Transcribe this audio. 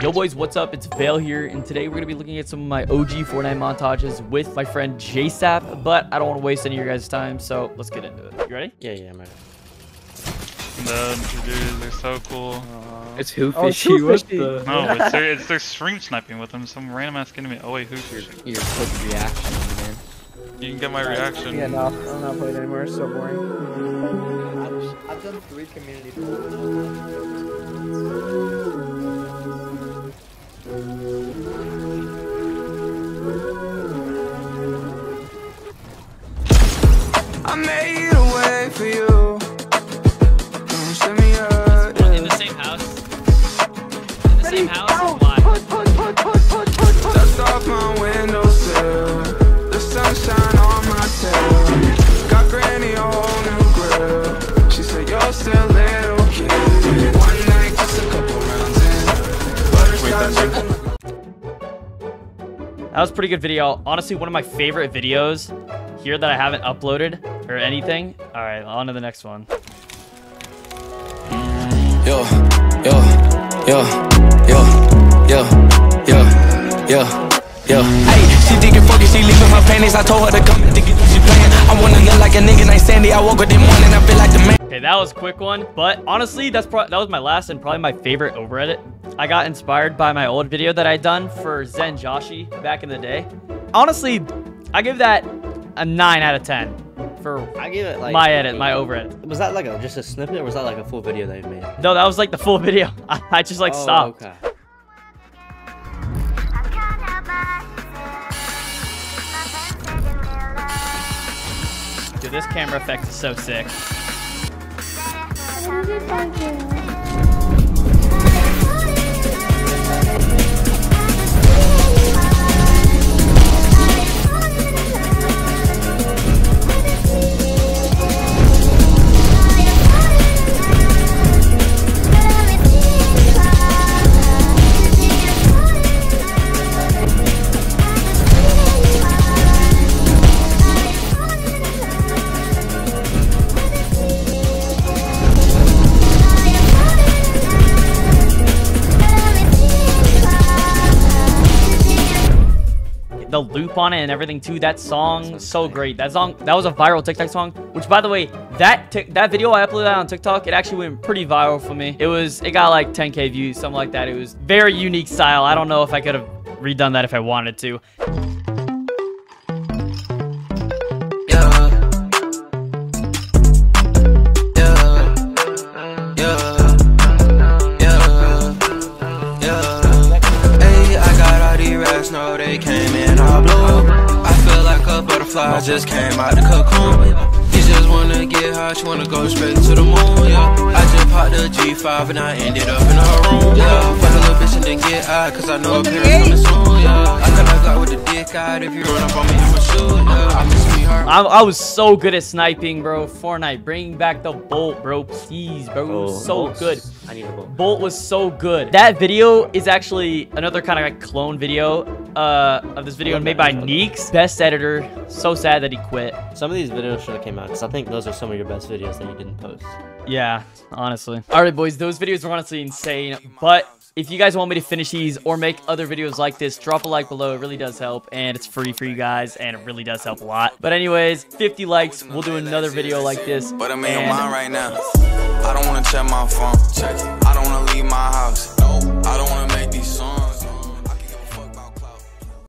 Yo boys, what's up? It's Vael here, and today we're going to be looking at some of my OG Fortnite montages with my friend JSAP, but I don't want to waste any of your guys' time, so let's get into it. You ready? Yeah, yeah, I'm ready. The dudes are so cool. Uh, it's who Oh, fishy. Who What Fishy. the? No, it's their, it's their stream sniping with them. Some random ass enemy. Oh wait, who's Your, fishing? your quick reaction, man. You can get my reaction. Yeah, no, I'm not playing anymore. It's so boring. I've, I've done three community That was a pretty good video. Honestly, one of my favorite videos here that I haven't uploaded or anything. All right, on to the next one. Yo, yo, yo, yo, yo, yo, yo, yo. Hey, she digging funky, she leaving my panties. I told her to come and dig it, she playing. I wanna look like a nigga named Sandy. I woke up this morning, I feel like the man. Okay, that was a quick one, but honestly, that's pro that was my last and probably my favorite over edit. I got inspired by my old video that I done for Zen Joshi back in the day. Honestly, I give that a 9 out of 10 for I gave it like my edit, my over edit. Was that like a just a snippet, or was that like a full video that you made? No, that was like the full video. I, I just like oh, stopped. Okay. Dude, this camera effect is so sick. 我们去 the loop on it and everything too. That song so great. That song that was a viral TikTok song. Which by the way, that that video I uploaded on TikTok, it actually went pretty viral for me. It was it got like 10k views, something like that. It was very unique style. I don't know if I could have redone that if I wanted to. Yeah. Yeah. Yeah. A butterfly just came out the cocoon. You just wanna get hot, you wanna go straight to the moon, yeah. I just popped the G5 and I ended up in her room, yeah. Fuck a little bitch and then get high, cause I know a parents coming soon, yeah. I got a got with the dick out if you run up on me, I'ma shoot, yeah. I miss me hard. I, I was so good at sniping, bro. Fortnite, bring back the bolt, bro. Please, bro. It oh, was so bolts. good. I need a bolt. Bolt was so good. That video is actually another kind of like clone video uh, of this video made by Neeks, best editor. So sad that he quit. Some of these videos should have came out because I think those are some of your best videos that you didn't post. Yeah, honestly. All right, boys, those videos were honestly insane. But if you guys want me to finish these or make other videos like this, drop a like below. It really does help, and it's free for you guys, and it really does help a lot. But anyways, 50 likes, we'll do another video like this. But I'm in your and- mind right now. I don't wanna check my phone. I don't wanna leave my house. I don't wanna